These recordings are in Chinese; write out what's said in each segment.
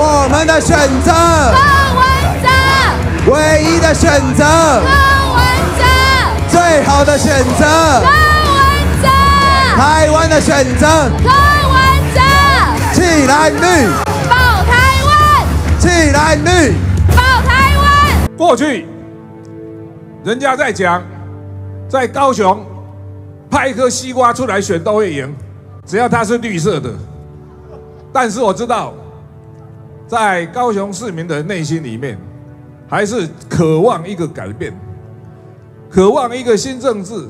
我们的选择，柯文哲，唯一的选择，柯文哲，最好的选择，柯文哲，台湾的选择，柯文哲，气蓝绿，保台湾，气蓝绿。保台湾。过去人家在讲，在高雄派一颗西瓜出来选都会赢，只要它是绿色的。但是我知道，在高雄市民的内心里面，还是渴望一个改变，渴望一个新政治，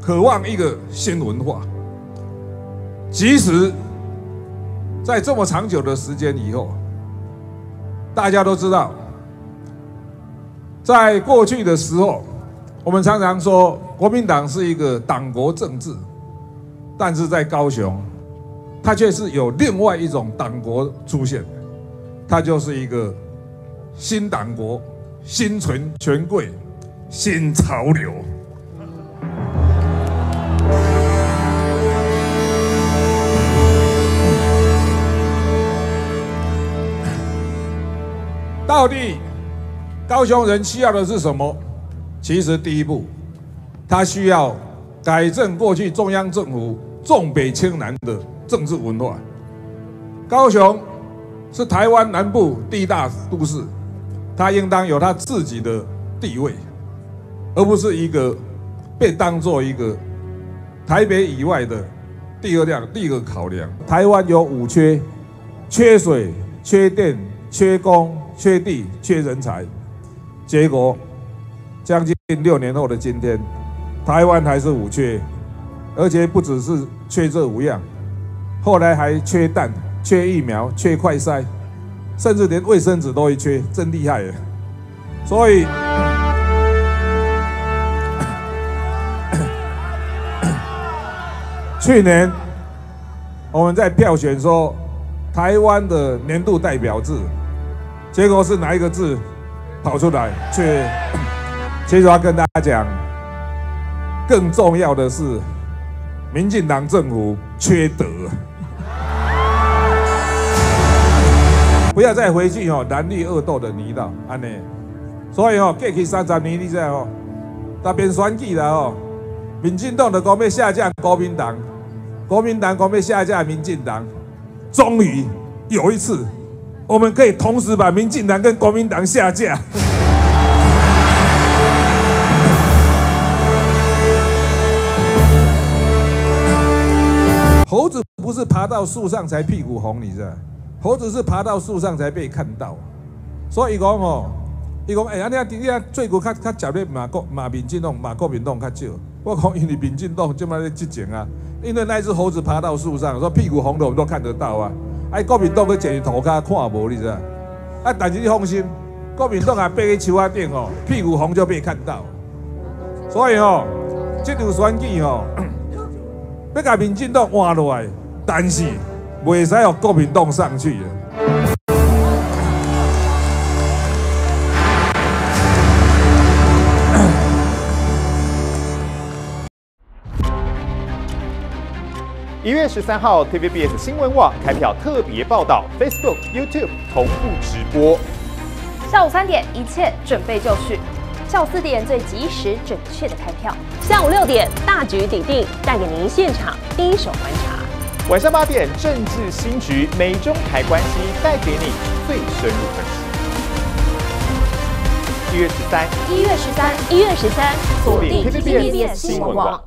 渴望一个新文化。即使在这么长久的时间以后，大家都知道。在过去的时候，我们常常说国民党是一个党国政治，但是在高雄，它却是有另外一种党国出现，它就是一个新党国、新权权贵、新潮流。到底高雄人需要的是什么？其实第一步，他需要改正过去中央政府重北轻南的政治文化。高雄是台湾南部第一大都市，它应当有它自己的地位，而不是一个被当做一个台北以外的第二量、第一个考量。台湾有五缺：缺水、缺电、缺工。缺地、缺人才，结果将近六年后的今天，台湾还是五缺，而且不只是缺这五样，后来还缺蛋、缺疫苗、缺快筛，甚至连卫生纸都会缺，真厉害！所以，去年我们在票选说台湾的年度代表字。结果是哪一个字跑出来？却 其实要跟大家讲，更重要的是，民进党政府缺德，不要再回去哦，蓝绿恶斗的泥道，安尼。所以哦，过去三十年你知哦，那边选举了哦，民进党的讲要下架国民党，国民党讲要下架民进党，终于有一次。我们可以同时把民进党跟国民党下架。猴子不是爬到树上才屁股红，你知道？猴子是爬到树上才被看到。所以讲哦，伊讲哎，你啊你看最近较较强烈马国马民进党马国民党较少。我讲因为民进党这么在激情啊，因为那只猴子爬到树上，说屁股红的我们都看得到啊。哎，国民党去坐涂骹看无，你知？啊，但是你放心，国民党啊，爬去树仔顶哦，屁股红就被看到。所以哦，这场选举哦，要甲民进党换落来，但是袂使让国民党上去。一月十三号，TVBS 新闻网开票特别报道，Facebook、YouTube 同步直播。下午三点，一切准备就绪；下午四点，最及时准确的开票；下午六点，大局底定，带给您现场第一手观察；晚上八点，政治新局，美中台关系带给你最深入分析。一月十三，一月十三，一月十三，锁定 TVBS 新闻网。